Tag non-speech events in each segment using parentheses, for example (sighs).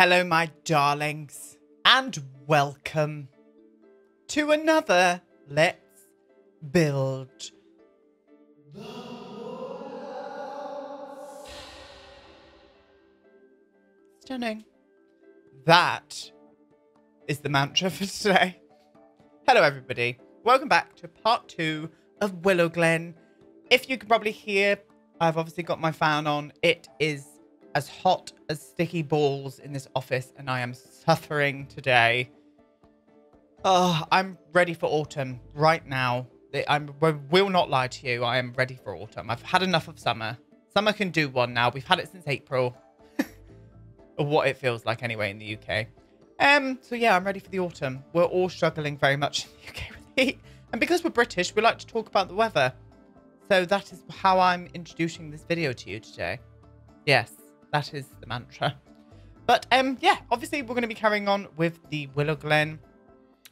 Hello, my darlings, and welcome to another Let's Build. Stunning. That is the mantra for today. Hello, everybody. Welcome back to part two of Willowglen. If you can probably hear, I've obviously got my fan on. It is as hot as sticky balls in this office, and I am suffering today. Oh, I'm ready for autumn right now. I will not lie to you. I am ready for autumn. I've had enough of summer. Summer can do one now. We've had it since April. (laughs) or what it feels like anyway in the UK. Um, so yeah, I'm ready for the autumn. We're all struggling very much in the UK with (laughs) heat. And because we're British, we like to talk about the weather. So that is how I'm introducing this video to you today. Yes, that is the mantra. But um, yeah, obviously we're going to be carrying on with the Willowglen.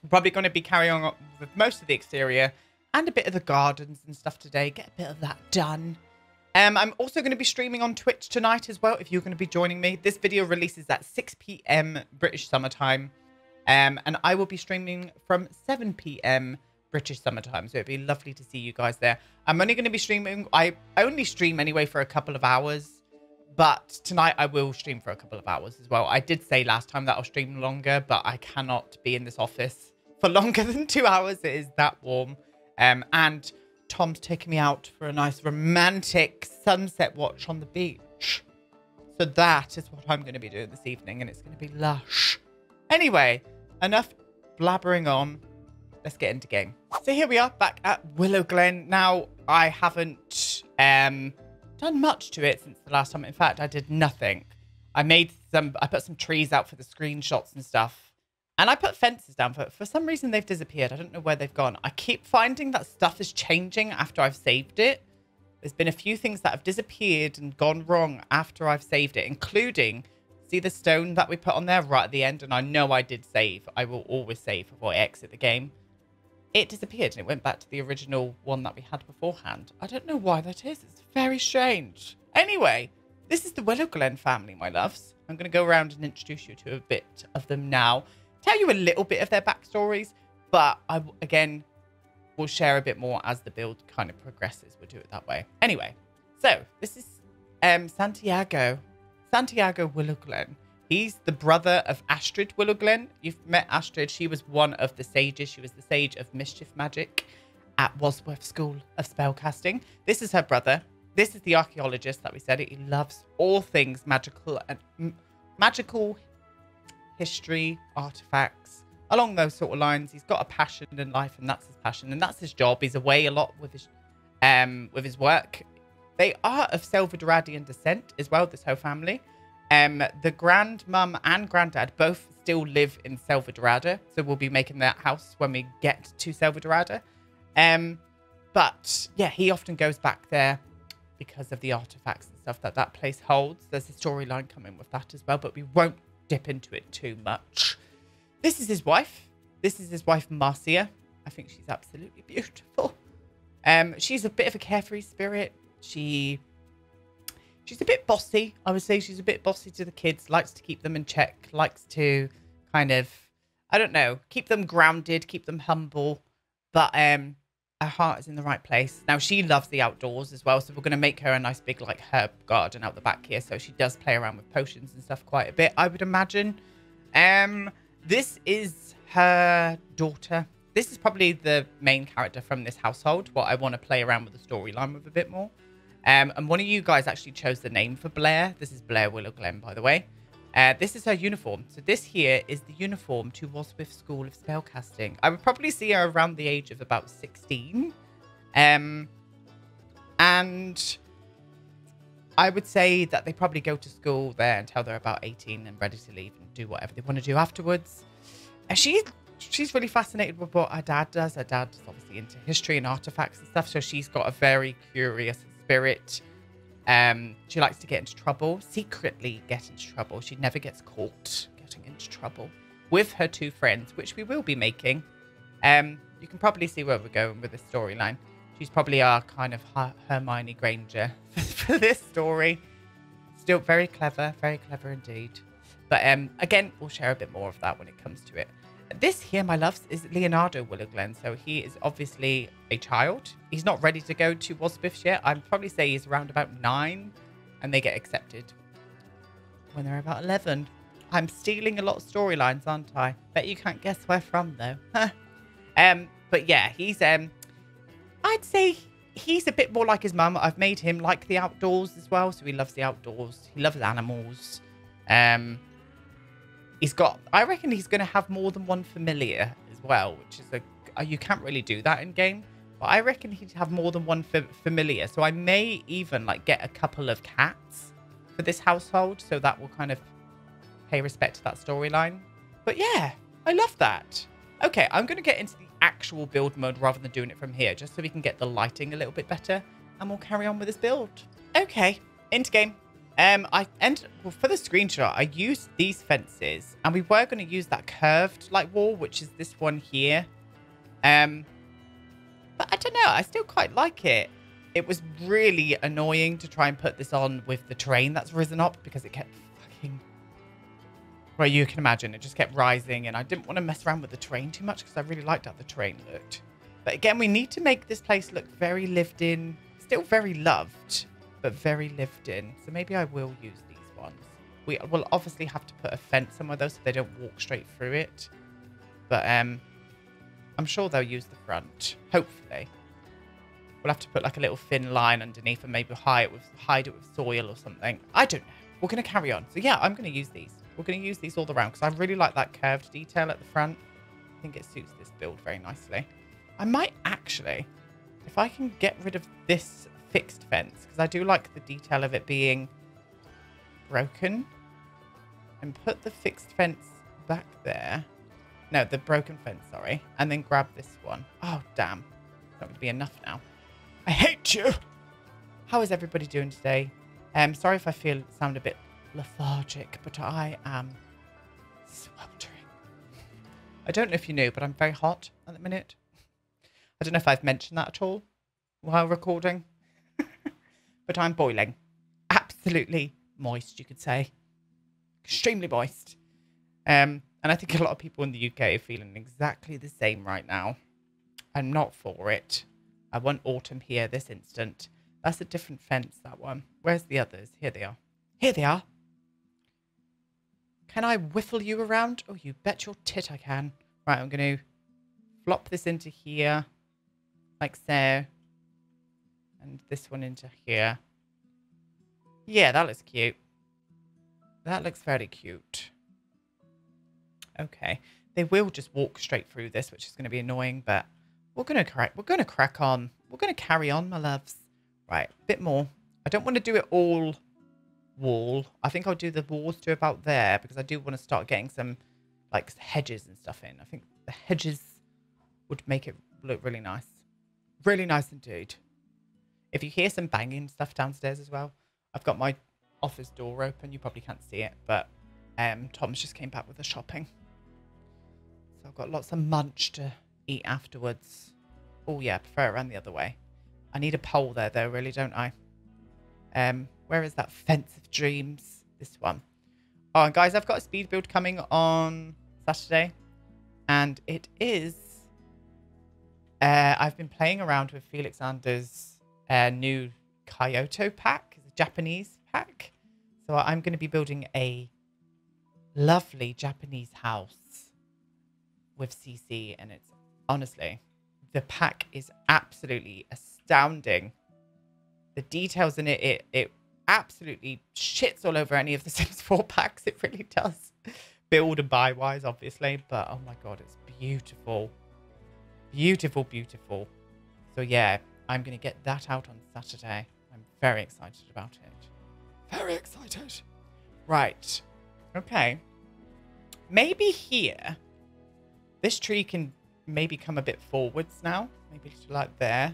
We're probably going to be carrying on with most of the exterior and a bit of the gardens and stuff today. Get a bit of that done. Um, I'm also going to be streaming on Twitch tonight as well if you're going to be joining me. This video releases at 6 p.m. British summertime. Um, and I will be streaming from 7 p.m. British summertime. So it'd be lovely to see you guys there. I'm only going to be streaming. I only stream anyway for a couple of hours. But tonight I will stream for a couple of hours as well. I did say last time that I'll stream longer, but I cannot be in this office for (laughs) longer than two hours. It is that warm. Um, and Tom's taking me out for a nice romantic sunset watch on the beach. So that is what I'm going to be doing this evening, and it's going to be lush. Anyway, enough blabbering on let's get into game. So here we are back at Willowglen. Now, I haven't um, done much to it since the last time. In fact, I did nothing. I made some, I put some trees out for the screenshots and stuff. And I put fences down, but for some reason they've disappeared. I don't know where they've gone. I keep finding that stuff is changing after I've saved it. There's been a few things that have disappeared and gone wrong after I've saved it, including, see the stone that we put on there right at the end? And I know I did save. I will always save before I exit the game it disappeared and it went back to the original one that we had beforehand. I don't know why that is. It's very strange. Anyway, this is the Willowglen family, my loves. I'm going to go around and introduce you to a bit of them now. Tell you a little bit of their backstories, but I, again, will share a bit more as the build kind of progresses. We'll do it that way. Anyway, so this is um, Santiago. Santiago Willowglen. He's the brother of Astrid Willowglen. You've met Astrid. She was one of the sages. She was the sage of mischief magic at Wasworth School of Spellcasting. This is her brother. This is the archaeologist that we said. He loves all things magical and magical history, artifacts, along those sort of lines. He's got a passion in life, and that's his passion, and that's his job. He's away a lot with his um with his work. They are of Selvadoradian descent as well. This whole family. Um, the grandmum and granddad both still live in Selvadorada, so we'll be making that house when we get to Selvadorada. Um, but yeah, he often goes back there because of the artifacts and stuff that that place holds. There's a storyline coming with that as well, but we won't dip into it too much. This is his wife. This is his wife, Marcia. I think she's absolutely beautiful. Um, she's a bit of a carefree spirit. She she's a bit bossy. I would say she's a bit bossy to the kids, likes to keep them in check, likes to kind of, I don't know, keep them grounded, keep them humble. But um, her heart is in the right place. Now, she loves the outdoors as well. So we're going to make her a nice big like herb garden out the back here. So she does play around with potions and stuff quite a bit, I would imagine. Um, This is her daughter. This is probably the main character from this household, what I want to play around with the storyline with a bit more. Um, and one of you guys actually chose the name for Blair. This is Blair Willowglen, by the way. Uh, this is her uniform. So this here is the uniform to Wasworth School of Spellcasting. I would probably see her around the age of about 16. Um, and I would say that they probably go to school there until they're about 18 and ready to leave and do whatever they want to do afterwards. And she's she's really fascinated with what her dad does. Her dad's obviously into history and artifacts and stuff, so she's got a very curious spirit. Um, she likes to get into trouble, secretly get into trouble. She never gets caught getting into trouble with her two friends, which we will be making. Um, you can probably see where we're going with the storyline. She's probably our kind of Hermione Granger (laughs) for this story. Still very clever, very clever indeed. But um, again, we'll share a bit more of that when it comes to it. This here, my loves, is Leonardo Willowglen. So he is obviously a child. He's not ready to go to Wasbiffs yet. I'd probably say he's around about nine and they get accepted when they're about 11. I'm stealing a lot of storylines, aren't I? Bet you can't guess where from, though. (laughs) um, but yeah, he's, um, I'd say he's a bit more like his mum. I've made him like the outdoors as well. So he loves the outdoors. He loves animals. Um, he's got, I reckon he's going to have more than one familiar as well, which is a, you can't really do that in game. But I reckon he'd have more than one fa familiar. So I may even like get a couple of cats for this household. So that will kind of pay respect to that storyline. But yeah, I love that. Okay, I'm going to get into the actual build mode rather than doing it from here, just so we can get the lighting a little bit better. And we'll carry on with this build. Okay, into game. Um, I and well, for the screenshot, I used these fences, and we were going to use that curved like wall, which is this one here. Um, but I don't know. I still quite like it. It was really annoying to try and put this on with the terrain that's risen up because it kept fucking... Well, you can imagine. It just kept rising and I didn't want to mess around with the terrain too much because I really liked how the terrain looked. But again, we need to make this place look very lived in. Still very loved, but very lived in. So maybe I will use these ones. We will obviously have to put a fence somewhere though so they don't walk straight through it. But um, I'm sure they'll use the front. Hopefully. We'll have to put like a little thin line underneath and maybe hide it with, hide it with soil or something. I don't know. We're going to carry on. So yeah, I'm going to use these. We're going to use these all around because I really like that curved detail at the front. I think it suits this build very nicely. I might actually, if I can get rid of this fixed fence, because I do like the detail of it being broken, and put the fixed fence back there. No, the broken fence, sorry. And then grab this one. Oh, damn. That would be enough now. I hate you! How is everybody doing today? Um, sorry if I feel sound a bit lethargic, but I am sweltering. I don't know if you knew, but I'm very hot at the minute. I don't know if I've mentioned that at all while recording. (laughs) but I'm boiling. Absolutely moist, you could say. Extremely moist. Um, and I think a lot of people in the UK are feeling exactly the same right now. I'm not for it. I want autumn here this instant. That's a different fence, that one. Where's the others? Here they are. Here they are. Can I whiffle you around? Oh, you bet your tit I can. Right, I'm going to flop this into here. Like so. And this one into here. Yeah, that looks cute. That looks very cute. Okay. They will just walk straight through this, which is going to be annoying, but we're going to crack. We're going to crack on. We're going to carry on, my loves. Right, a bit more. I don't want to do it all wall. I think I'll do the walls to about there because I do want to start getting some like hedges and stuff in. I think the hedges would make it look really nice. Really nice indeed. If you hear some banging stuff downstairs as well, I've got my office door open. You probably can't see it, but um, Tom's just came back with the shopping. So I've got lots of munch to eat afterwards. Oh yeah, I prefer it around the other way. I need a pole there though, really, don't I? Um, where is that fence of dreams? This one. Oh, and guys, I've got a speed build coming on Saturday. And it is... Uh, I've been playing around with Felixandre's uh, new Kyoto pack. It's a Japanese pack. So I'm going to be building a lovely Japanese house with CC, and it's honestly, the pack is absolutely astounding. The details in it, it, it absolutely shits all over any of the (laughs) Sims 4 packs. It really does. Build and buy wise, obviously, but oh my god, it's beautiful. Beautiful, beautiful. So yeah, I'm going to get that out on Saturday. I'm very excited about it. Very excited. Right. Okay. Maybe here this tree can maybe come a bit forwards now. Maybe like there.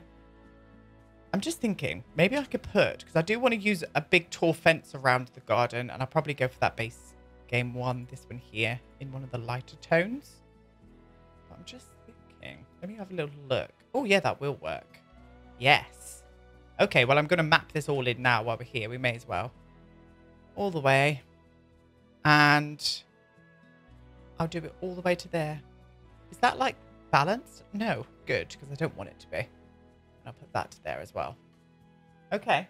I'm just thinking, maybe I could put, because I do want to use a big tall fence around the garden, and I'll probably go for that base game one, this one here, in one of the lighter tones. But I'm just thinking, let me have a little look. Oh yeah, that will work. Yes. Okay, well I'm going to map this all in now while we're here. We may as well. All the way. And I'll do it all the way to there. Is that like balanced? No, good, because I don't want it to be. And I'll put that there as well. Okay.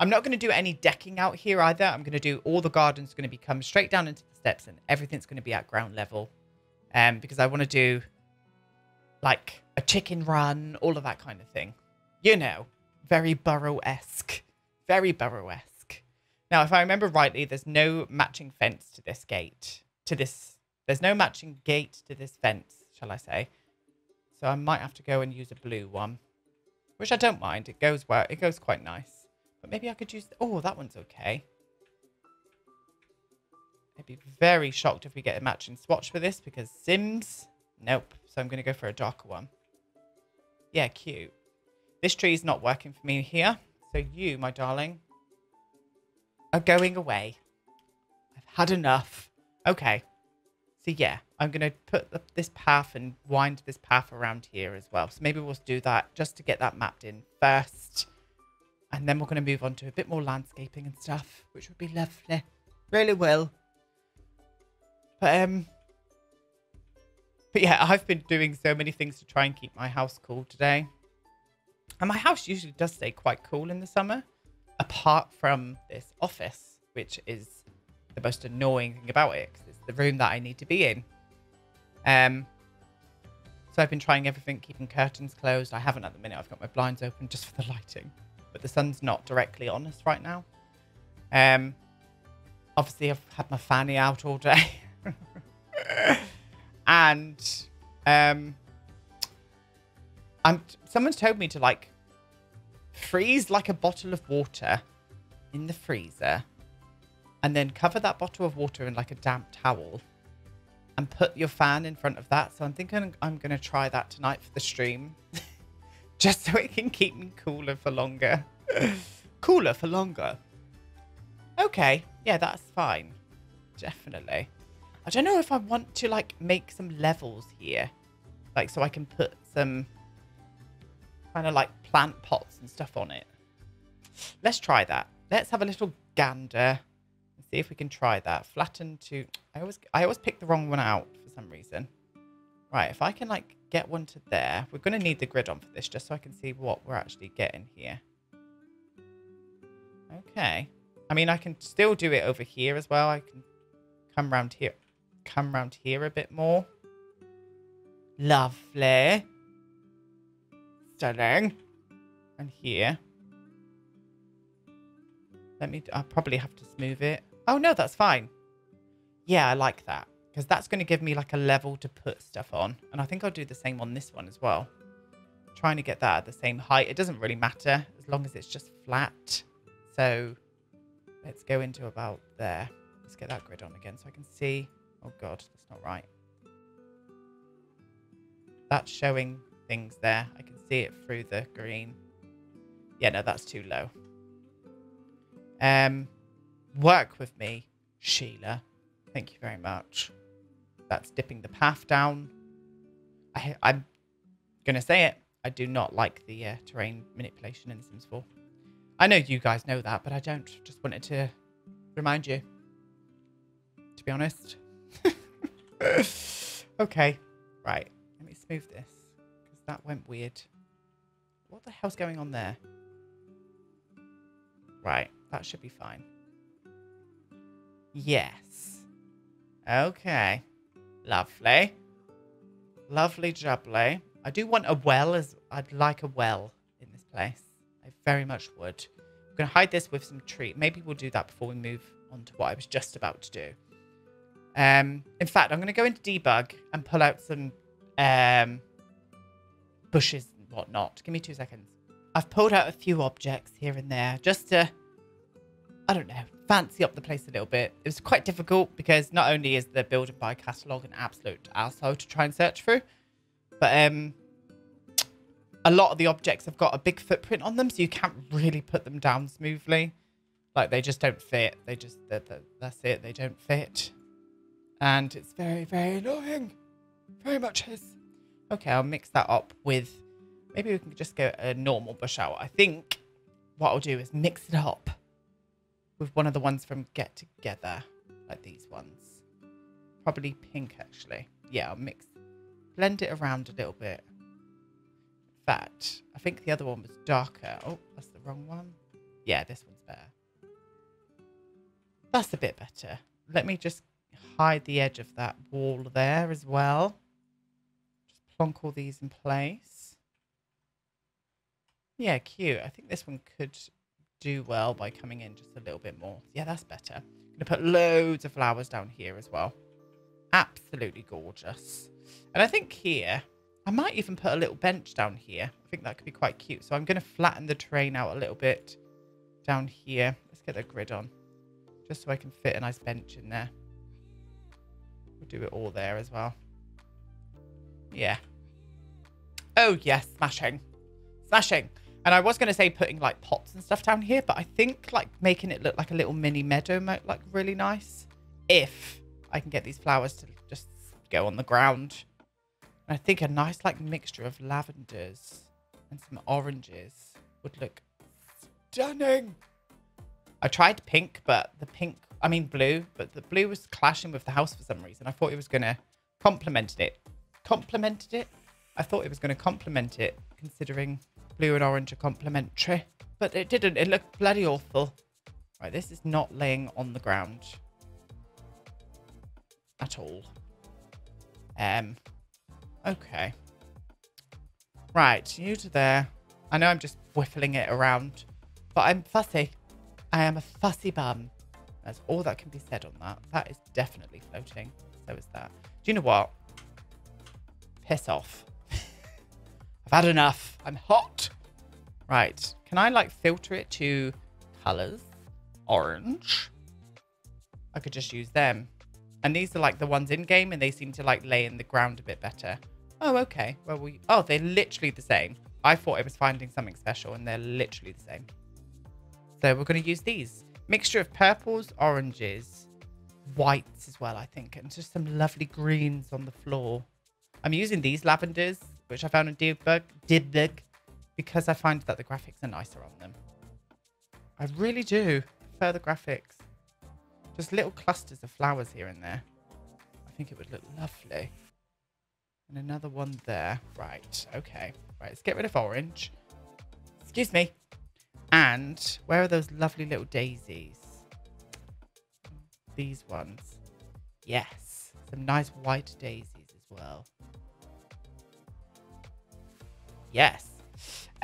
I'm not going to do any decking out here either. I'm going to do all the gardens going to be come straight down into the steps and everything's going to be at ground level. Um, because I want to do like a chicken run, all of that kind of thing. You know, very Burrow-esque. Very Burrow-esque. Now, if I remember rightly, there's no matching fence to this gate. To this, there's no matching gate to this fence, shall I say. So I might have to go and use a blue one. Which I don't mind. It goes well. It goes quite nice. But maybe I could use... Oh, that one's okay. I'd be very shocked if we get a matching swatch for this because Sims... Nope. So I'm going to go for a darker one. Yeah, cute. This tree is not working for me here. So you, my darling, are going away. I've had enough. Okay. So yeah, I'm going to put this path and wind this path around here as well. So maybe we'll do that just to get that mapped in first. And then we're going to move on to a bit more landscaping and stuff, which would be lovely. Really will. But, um... But yeah, I've been doing so many things to try and keep my house cool today. And my house usually does stay quite cool in the summer. Apart from this office, which is the most annoying thing about it. The room that I need to be in. Um, so I've been trying everything, keeping curtains closed. I haven't at the minute. I've got my blinds open just for the lighting. But the sun's not directly on us right now. Um, obviously, I've had my fanny out all day. (laughs) and um, I'm someone's told me to like freeze like a bottle of water in the freezer and then cover that bottle of water in like a damp towel and put your fan in front of that. So I'm thinking I'm going to try that tonight for the stream. (laughs) Just so it can keep me cooler for longer. (laughs) cooler for longer. Okay. Yeah, that's fine. Definitely. I don't know if I want to like make some levels here. Like so I can put some kind of like plant pots and stuff on it. Let's try that. Let's have a little gander and see if we can try that. Flatten to... I always, I always pick the wrong one out for some reason. Right, if I can like get one to there. We're going to need the grid on for this just so I can see what we're actually getting here. Okay. I mean, I can still do it over here as well. I can come around here. Come around here a bit more. Lovely. Stunning. And here. Let me... I'll probably have to smooth it. Oh, no, that's fine. Yeah, I like that. Because that's going to give me like a level to put stuff on. And I think I'll do the same on this one as well. Trying to get that at the same height. It doesn't really matter as long as it's just flat. So let's go into about there. Let's get that grid on again so I can see. Oh, God, that's not right. That's showing things there. I can see it through the green. Yeah, no, that's too low. Um, work with me, Sheila. Thank you very much. That's dipping the path down. I, I'm going to say it. I do not like the uh, terrain manipulation in Sims 4. I know you guys know that, but I don't. Just wanted to remind you. To be honest. (laughs) okay. Right. Let me smooth this. Because that went weird. What the hell's going on there? Right. That should be fine. Yes. Okay. Lovely. Lovely jubbly. I do want a well as I'd like a well in this place. I very much would. I'm going to hide this with some tree. Maybe we'll do that before we move on to what I was just about to do. Um, in fact, I'm going to go into debug and pull out some um, bushes and whatnot. Give me two seconds. I've pulled out a few objects here and there just to, I don't know, fancy up the place a little bit. It was quite difficult because not only is the build and buy catalogue an absolute asshole to try and search through, but um, a lot of the objects have got a big footprint on them, so you can't really put them down smoothly. Like, they just don't fit. They just, they're, they're, that's it. They don't fit. And it's very, very annoying. Very much is. Okay, I'll mix that up with... Maybe we can just get a normal bush out. I think what I'll do is mix it up with one of the ones from Get Together. like these ones. Probably pink, actually. Yeah, I'll mix, blend it around a little bit. In fact, I think the other one was darker. Oh, that's the wrong one. Yeah, this one's better. That's a bit better. Let me just hide the edge of that wall there as well. Just plonk all these in place. Yeah, cute. I think this one could do well by coming in just a little bit more. Yeah, that's better. I'm going to put loads of flowers down here as well. Absolutely gorgeous. And I think here, I might even put a little bench down here. I think that could be quite cute. So I'm going to flatten the terrain out a little bit down here. Let's get the grid on. Just so I can fit a nice bench in there. We'll do it all there as well. Yeah. Oh, yes. Smashing. Smashing. And I was going to say putting like pots and stuff down here, but I think like making it look like a little mini meadow might like really nice. If I can get these flowers to just go on the ground. And I think a nice like mixture of lavenders and some oranges would look stunning. I tried pink, but the pink, I mean blue, but the blue was clashing with the house for some reason. I thought it was going to complement it. Complemented it? I thought it was going to complement it, considering blue and orange are complementary. But it didn't. It looked bloody awful. Right, this is not laying on the ground. At all. Um, okay. Right, you to there. I know I'm just whiffling it around, but I'm fussy. I am a fussy bum. That's all that can be said on that. That is definitely floating. So is that. Do you know what? Piss off. I've enough. I'm hot. Right. Can I like filter it to colors? Orange. I could just use them. And these are like the ones in game and they seem to like lay in the ground a bit better. Oh, okay. Well, we, oh, they're literally the same. I thought I was finding something special and they're literally the same. So we're going to use these. Mixture of purples, oranges, whites as well, I think. And just some lovely greens on the floor. I'm using these lavenders, which I found in Debug, Debug because I find that the graphics are nicer on them. I really do prefer the graphics. Just little clusters of flowers here and there. I think it would look lovely. And another one there. Right, okay. Right, let's get rid of orange. Excuse me. And where are those lovely little daisies? These ones. Yes. Some nice white daisies as well. Yes.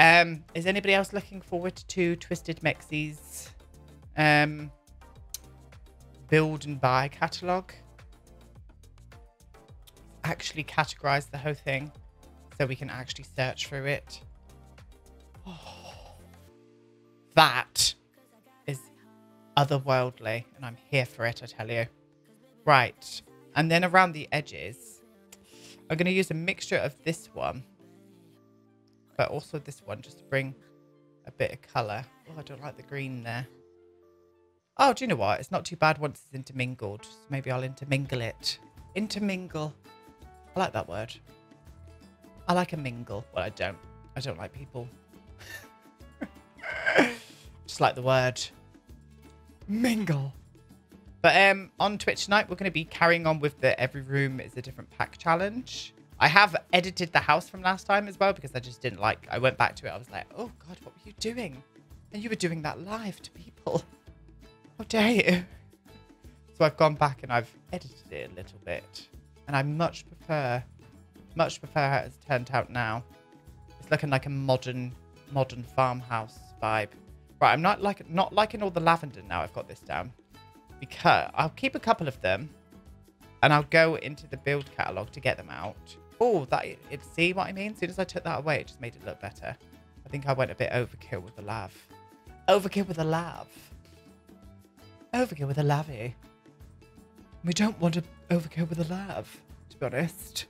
Um, is anybody else looking forward to TwistedMexi's um, build and buy catalog? Actually categorize the whole thing so we can actually search through it. Oh, (gasps) that is otherworldly, and I'm here for it, I tell you. Right, and then around the edges, I'm going to use a mixture of this one but also this one just to bring a bit of colour. Oh, I don't like the green there. Oh, do you know what? It's not too bad once it's intermingled. So maybe I'll intermingle it. Intermingle. I like that word. I like a mingle. Well, I don't. I don't like people. (laughs) just like the word mingle. But um, on Twitch tonight, we're going to be carrying on with the every room is a different pack challenge. I have edited the house from last time as well because I just didn't like. I went back to it. I was like, oh God, what were you doing? And you were doing that live to people. How dare you? So I've gone back and I've edited it a little bit. And I much prefer, much prefer how it's turned out now. It's looking like a modern, modern farmhouse vibe. Right, I'm not like not liking all the lavender now. I've got this down because I'll keep a couple of them, and I'll go into the build catalog to get them out. Oh, that it, see what I mean? As soon as I took that away, it just made it look better. I think I went a bit overkill with the lav. Overkill with the lav. Overkill with the lavy. We don't want to overkill with the lav, to be honest.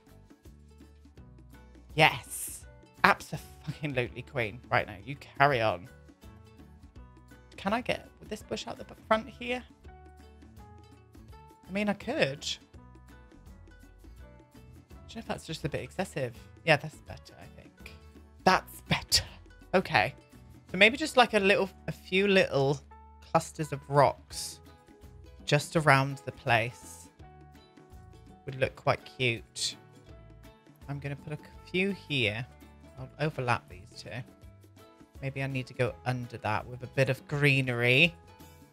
Yes. Absolutely, queen. Right now, you carry on. Can I get this bush out the front here? I mean, I could don't know if that's just a bit excessive. Yeah, that's better, I think. That's better. Okay. So maybe just like a little, a few little clusters of rocks just around the place would look quite cute. I'm going to put a few here. I'll overlap these two. Maybe I need to go under that with a bit of greenery.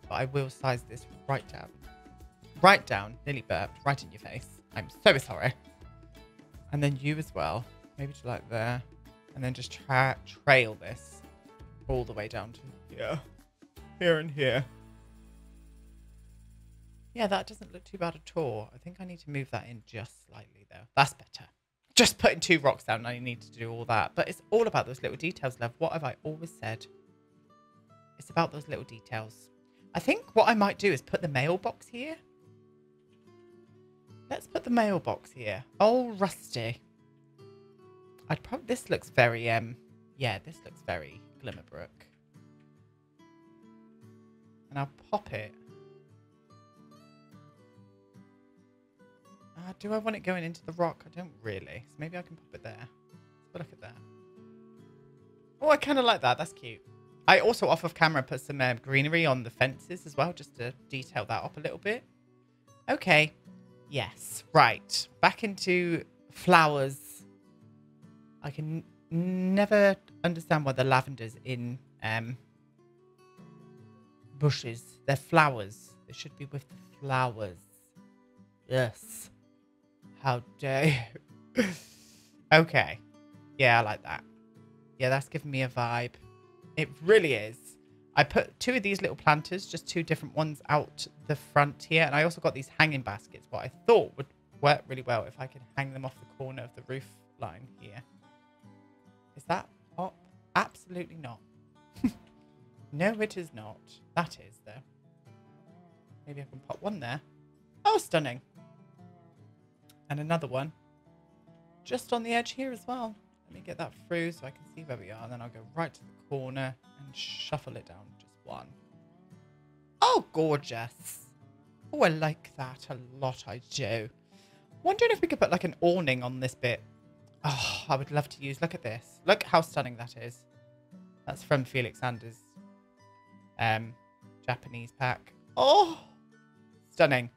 But I will size this right down. Right down. Nearly burped. Right in your face. I'm so sorry. And then you as well. Maybe to like there. And then just tra trail this all the way down to here. Here and here. Yeah, that doesn't look too bad at all. I think I need to move that in just slightly though. That's better. Just putting two rocks down, I need to do all that. But it's all about those little details, love. What have I always said? It's about those little details. I think what I might do is put the mailbox here. Let's put the mailbox here. Oh, rusty. I'd probably, this looks very, um, yeah, this looks very Glimmerbrook. And I'll pop it. Uh, do I want it going into the rock? I don't really. So maybe I can pop it there. Let's look at that. Oh, I kind of like that. That's cute. I also off of camera put some um, greenery on the fences as well, just to detail that up a little bit. Okay. Yes. Right. Back into flowers. I can never understand why the lavender's in um, bushes. They're flowers. They should be with flowers. Yes. How dare you? (laughs) okay. Yeah, I like that. Yeah, that's giving me a vibe. It really is. I put two of these little planters, just two different ones out the front here. And I also got these hanging baskets, what I thought would work really well if I could hang them off the corner of the roof line here. Is that pop? Absolutely not. (laughs) no, it is not. That is, though. Maybe I can pop one there. Oh, stunning. And another one. Just on the edge here as well. Let me get that through so I can see where we are. And then I'll go right to the corner and shuffle it down just one. Oh, gorgeous. Oh, I like that a lot, I do. Wondering if we could put like an awning on this bit. Oh, I would love to use. Look at this. Look how stunning that is. That's from Felixandre's um, Japanese pack. Oh, stunning.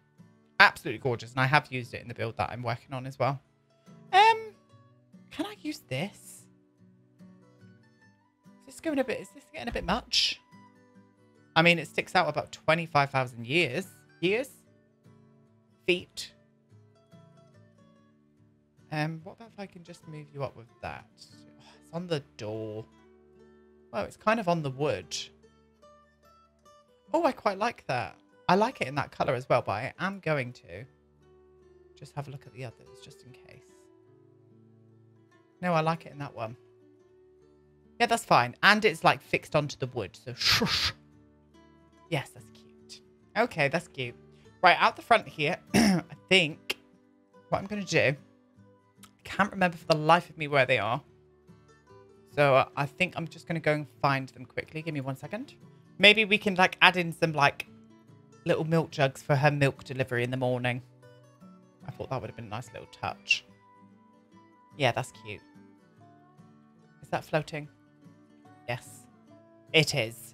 Absolutely gorgeous. And I have used it in the build that I'm working on as well. Um, can I use this? Is this going a bit, is this getting a bit much? I mean, it sticks out about 25,000 years. Years? Feet. Um, what about if I can just move you up with that? Oh, it's on the door. Well, it's kind of on the wood. Oh, I quite like that. I like it in that colour as well, but I am going to just have a look at the others, just in case. No, I like it in that one. Yeah, that's fine. And it's like fixed onto the wood, so shush. Yes, that's cute. Okay, that's cute. Right, out the front here, (clears throat) I think what I'm going to do, I can't remember for the life of me where they are. So I think I'm just going to go and find them quickly. Give me one second. Maybe we can like add in some like little milk jugs for her milk delivery in the morning. I thought that would have been a nice little touch. Yeah, that's cute. Is that floating? Yes, it is.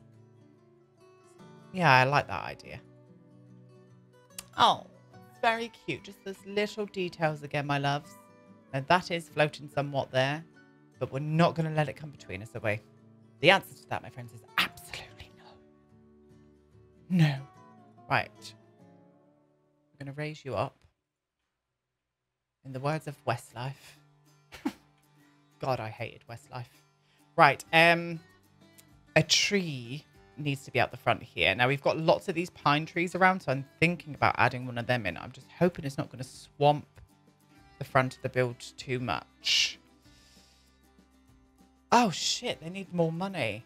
Yeah, I like that idea. Oh, it's very cute. Just those little details again, my loves. And that is floating somewhat there, but we're not going to let it come between us, are we? The answer to that, my friends, is absolutely no. No. Right. I'm going to raise you up. In the words of Westlife. God, I hated Westlife. Right. Um, a tree needs to be out the front here. Now, we've got lots of these pine trees around, so I'm thinking about adding one of them in. I'm just hoping it's not going to swamp the front of the build too much. Oh, shit. They need more money.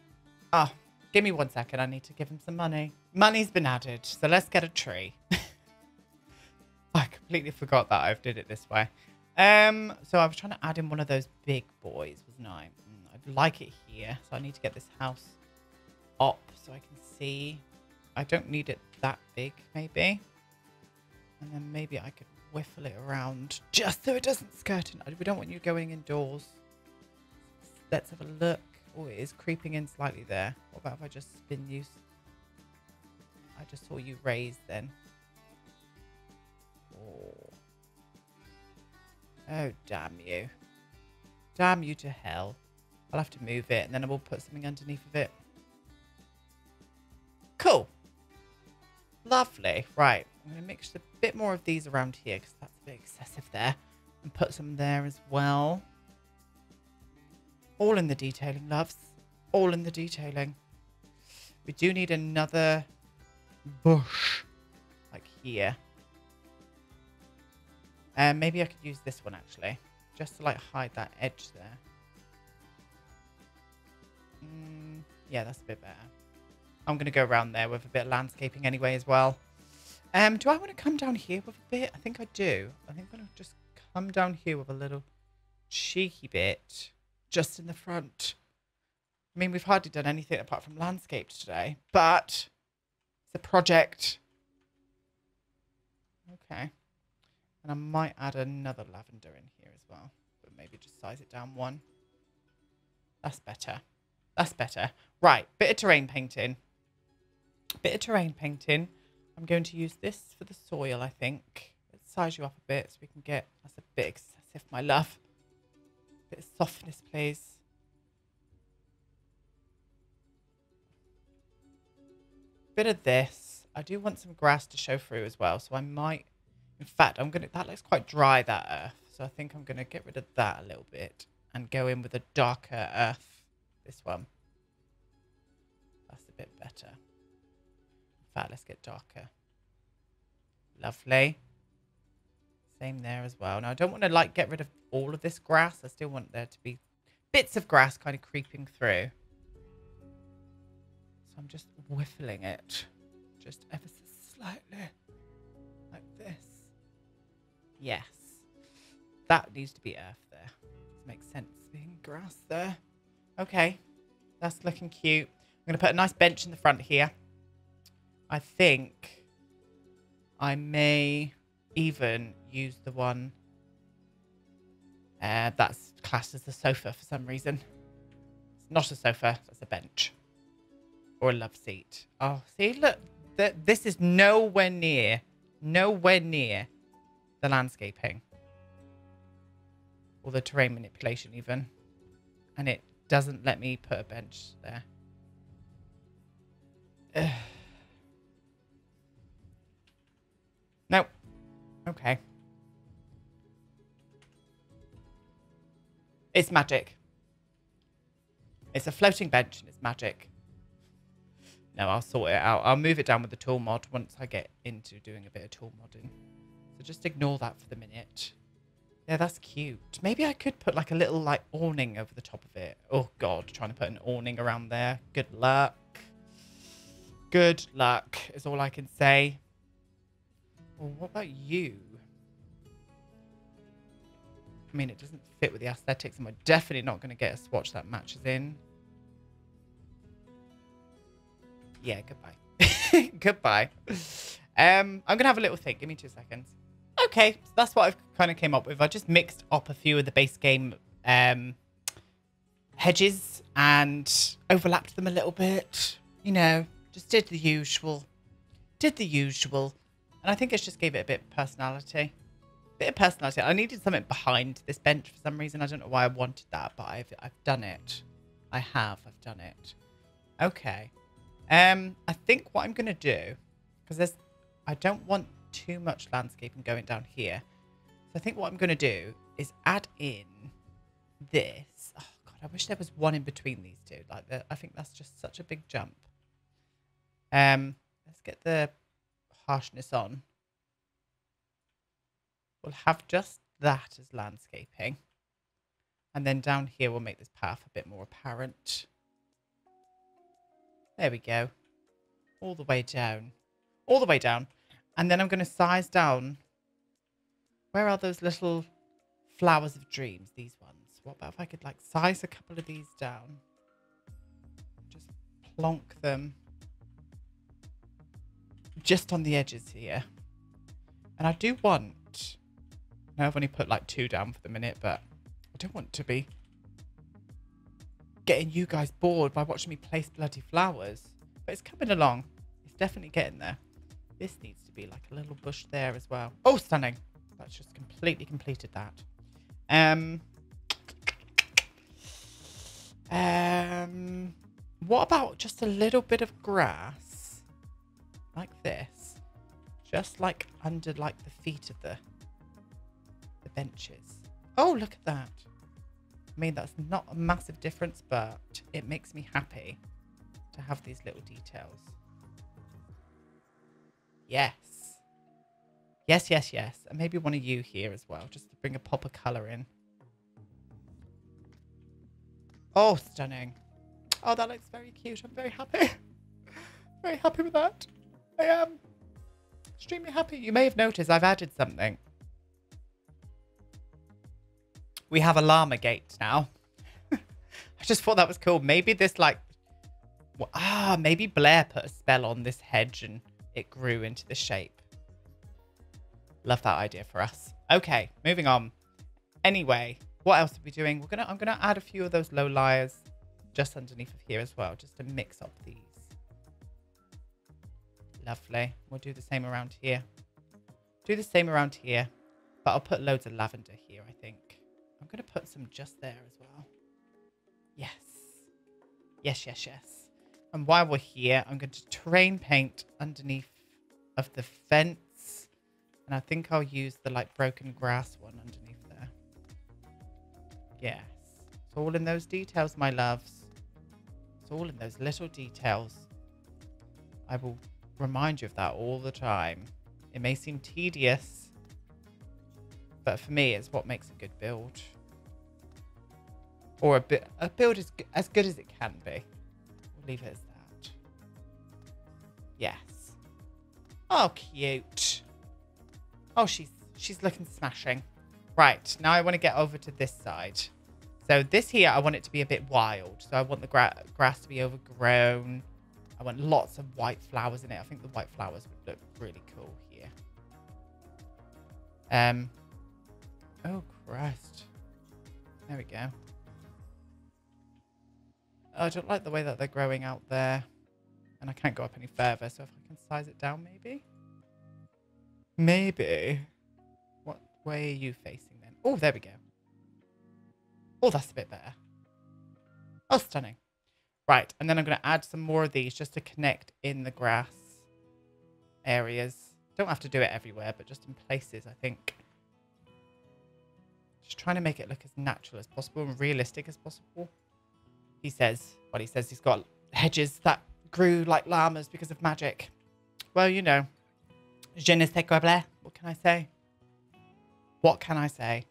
Oh, give me one second. I need to give them some money. Money's been added, so let's get a tree. (laughs) I completely forgot that I've did it this way. Um, so I was trying to add in one of those big boys, wasn't I? Mm, I'd like it here, so I need to get this house up so I can see. I don't need it that big, maybe. And then maybe I could whiffle it around just so it doesn't skirt in. We don't want you going indoors. Let's have a look. Oh, it is creeping in slightly there. What about if I just spin you? I just saw you raise then. Oh. Oh, damn you. Damn you to hell. I'll have to move it and then I will put something underneath of it. Cool. Lovely. Right. I'm going to mix a bit more of these around here because that's a bit excessive there. And put some there as well. All in the detailing, loves. All in the detailing. We do need another bush. Like here. Um, maybe I could use this one actually. Just to like hide that edge there. Mm, yeah, that's a bit better. I'm going to go around there with a bit of landscaping anyway as well. Um, do I want to come down here with a bit? I think I do. I think I'm going to just come down here with a little cheeky bit just in the front. I mean, we've hardly done anything apart from landscapes today, but it's a project. Okay. And I might add another lavender in here as well, but maybe just size it down one. That's better. That's better. Right, bit of terrain painting. Bit of terrain painting. I'm going to use this for the soil, I think. Let's size you up a bit so we can get... That's a bit excessive, my love. Bit of softness, please. Bit of this. I do want some grass to show through as well, so I might... In fact, I'm going to... That looks quite dry, that earth. So I think I'm going to get rid of that a little bit and go in with a darker earth. This one. That's a bit better. In fact, let's get darker. Lovely. Same there as well. Now, I don't want to, like, get rid of all of this grass. I still want there to be bits of grass kind of creeping through. So I'm just whiffling it. Just ever Yes. That needs to be earth there. Makes sense being grass there. Okay. That's looking cute. I'm going to put a nice bench in the front here. I think I may even use the one uh, that's classed as a sofa for some reason. It's not a sofa, it's a bench. Or a love seat. Oh, see, look. Th this is nowhere near, nowhere near the landscaping. Or the terrain manipulation even. And it doesn't let me put a bench there. (sighs) Ugh. Nope. Okay. It's magic. It's a floating bench and it's magic. No, I'll sort it out. I'll move it down with the tool mod once I get into doing a bit of tool modding. So just ignore that for the minute. Yeah, that's cute. Maybe I could put like a little like awning over the top of it. Oh god, trying to put an awning around there. Good luck. Good luck is all I can say. Well, what about you? I mean, it doesn't fit with the aesthetics, and we're definitely not going to get a swatch that matches in. Yeah, goodbye. (laughs) goodbye. Um, I'm going to have a little think. Give me two seconds. Okay, so that's what I've kind of came up with. I just mixed up a few of the base game um, hedges and overlapped them a little bit. You know, just did the usual. Did the usual. And I think it's just gave it a bit of personality. A Bit of personality. I needed something behind this bench for some reason. I don't know why I wanted that, but I've, I've done it. I have. I've done it. Okay. Um, I think what I'm going to do, because there's, I don't want too much landscaping going down here. So I think what I'm going to do is add in this. Oh, God, I wish there was one in between these two. Like, the, I think that's just such a big jump. Um, let's get the harshness on. We'll have just that as landscaping. And then down here, we'll make this path a bit more apparent. There we go. All the way down. All the way down. And then I'm going to size down. Where are those little flowers of dreams? These ones. What about if I could like size a couple of these down? Just plonk them just on the edges here. And I do want... Now I've only put like two down for the minute, but I don't want to be getting you guys bored by watching me place bloody flowers. But it's coming along. It's definitely getting there. This needs to be like a little bush there as well. Oh, stunning. That's just completely completed that. Um, um, what about just a little bit of grass like this? Just like under like the feet of the the benches. Oh, look at that. I mean, that's not a massive difference, but it makes me happy to have these little details. Yes. Yes, yes, yes. And maybe one of you here as well, just to bring a pop of colour in. Oh, stunning. Oh, that looks very cute. I'm very happy. (laughs) very happy with that. I am extremely happy. You may have noticed I've added something. We have a llama gate now. (laughs) I just thought that was cool. Maybe this like... Ah, maybe Blair put a spell on this hedge and it grew into the shape. Love that idea for us. Okay, moving on. Anyway, what else are we doing? We're gonna I'm gonna add a few of those low liars just underneath of here as well, just to mix up these. Lovely. We'll do the same around here. Do the same around here, but I'll put loads of lavender here, I think. I'm gonna put some just there as well. Yes. Yes, yes, yes. And while we're here, I'm going to terrain paint underneath of the fence. And I think I'll use the like broken grass one underneath there. Yes. It's all in those details, my loves. It's all in those little details. I will remind you of that all the time. It may seem tedious, but for me, it's what makes a good build. Or a, bit, a build is as good as it can be. We'll leave it as that. Yes. Oh, cute. Oh, she's she's looking smashing. Right, now I want to get over to this side. So this here, I want it to be a bit wild. So I want the gra grass to be overgrown. I want lots of white flowers in it. I think the white flowers would look really cool here. Um. Oh, Christ. There we go. I don't like the way that they're growing out there. And I can't go up any further, so if I can size it down, maybe? Maybe. What way are you facing then? Oh, there we go. Oh, that's a bit better. Oh, stunning. Right, and then I'm going to add some more of these just to connect in the grass areas. Don't have to do it everywhere, but just in places, I think. Just trying to make it look as natural as possible and realistic as possible. He says, well, he says he's got hedges that grew like llamas because of magic. Well, you know, je ne sais quoi bleu. What can I say? What can I say?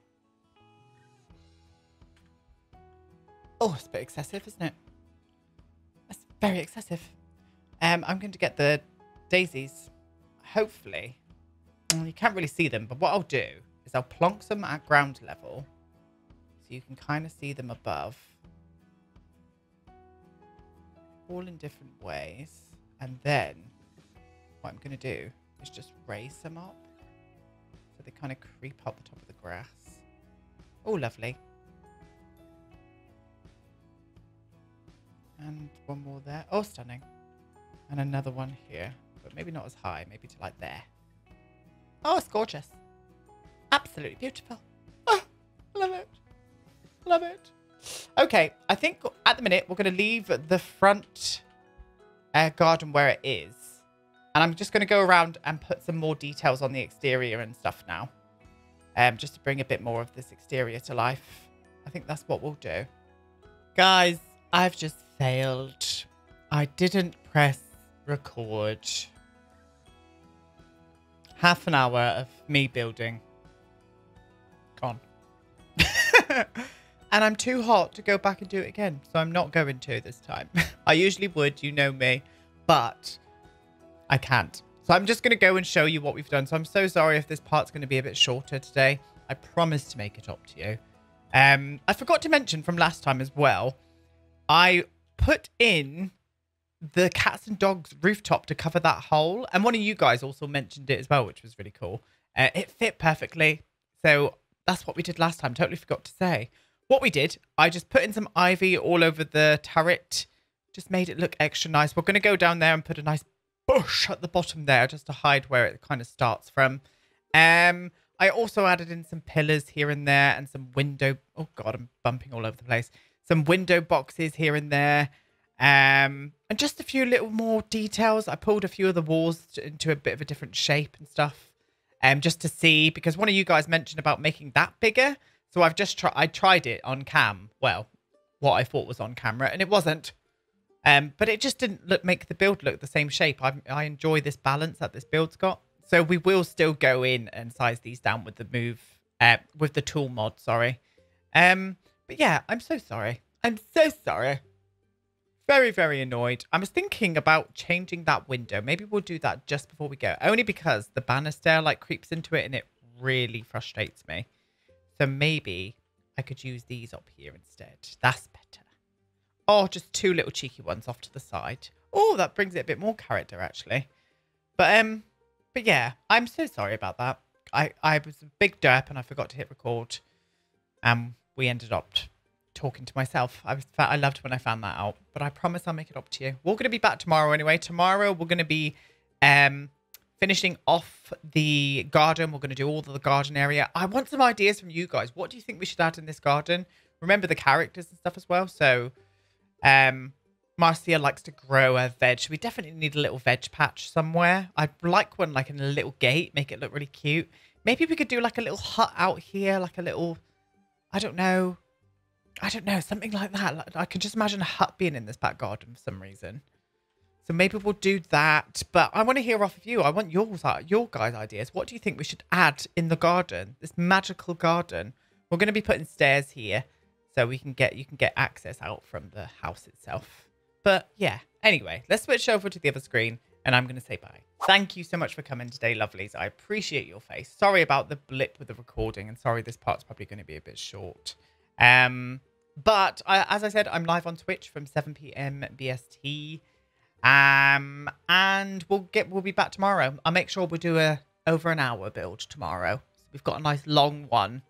Oh, it's a bit excessive, isn't it? That's very excessive. Um, I'm going to get the daisies. Hopefully. Well, you can't really see them, but what I'll do is I'll plonk them at ground level so you can kind of see them above all in different ways. And then what I'm going to do is just raise them up. So they kind of creep up the top of the grass. Oh, lovely. And one more there. Oh, stunning. And another one here. But maybe not as high. Maybe to like there. Oh, it's gorgeous. Absolutely beautiful. Oh, love it. Love it. Okay, I think at the minute we're going to leave the front uh, garden where it is. And I'm just going to go around and put some more details on the exterior and stuff now. Um, just to bring a bit more of this exterior to life. I think that's what we'll do. Guys, I've just failed. I didn't press record. Half an hour of me building. Gone. (laughs) And I'm too hot to go back and do it again. So I'm not going to this time. (laughs) I usually would, you know me. But I can't. So I'm just going to go and show you what we've done. So I'm so sorry if this part's going to be a bit shorter today. I promise to make it up to you. Um, I forgot to mention from last time as well. I put in the cats and dogs rooftop to cover that hole. And one of you guys also mentioned it as well, which was really cool. Uh, it fit perfectly. So that's what we did last time. Totally forgot to say. What we did, I just put in some ivy all over the turret. Just made it look extra nice. We're going to go down there and put a nice bush at the bottom there just to hide where it kind of starts from. Um, I also added in some pillars here and there and some window. Oh God, I'm bumping all over the place. Some window boxes here and there. Um, and just a few little more details. I pulled a few of the walls into a bit of a different shape and stuff. Um, just to see because one of you guys mentioned about making that bigger. So I've just tried. I tried it on cam. Well, what I thought was on camera, and it wasn't. Um, but it just didn't look make the build look the same shape. I I enjoy this balance that this build's got. So we will still go in and size these down with the move, uh, with the tool mod, sorry. Um, but yeah, I'm so sorry. I'm so sorry. Very, very annoyed. I was thinking about changing that window. Maybe we'll do that just before we go. Only because the banister like creeps into it and it really frustrates me. So maybe I could use these up here instead. That's better. Oh, just two little cheeky ones off to the side. Oh, that brings it a bit more character actually. But um, but yeah, I'm so sorry about that. I, I was a big derp and I forgot to hit record. And we ended up talking to myself. I was I loved when I found that out. But I promise I'll make it up to you. We're gonna be back tomorrow anyway. Tomorrow we're gonna be um finishing off the garden. We're gonna do all the garden area. I want some ideas from you guys. What do you think we should add in this garden? Remember the characters and stuff as well. So um Marcia likes to grow a veg. We definitely need a little veg patch somewhere. I'd like one like in a little gate, make it look really cute. Maybe we could do like a little hut out here, like a little, I don't know. I don't know, something like that. I can just imagine a hut being in this back garden for some reason. So maybe we'll do that. But I want to hear off of you. I want yours, your guys' ideas. What do you think we should add in the garden? This magical garden. We're going to be putting stairs here so we can get you can get access out from the house itself. But yeah, anyway, let's switch over to the other screen and I'm going to say bye. Thank you so much for coming today, lovelies. I appreciate your face. Sorry about the blip with the recording and sorry this part's probably going to be a bit short. Um, but I, as I said, I'm live on Twitch from 7 p.m. BST. Um, and we'll get we'll be back tomorrow. I'll make sure we do a over an hour build tomorrow. So we've got a nice long one.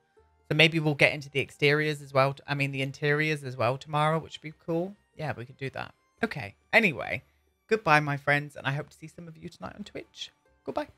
So maybe we'll get into the exteriors as well. I mean the interiors as well tomorrow, which would be cool. Yeah, we could do that. Okay. Anyway, goodbye, my friends, and I hope to see some of you tonight on Twitch. Goodbye.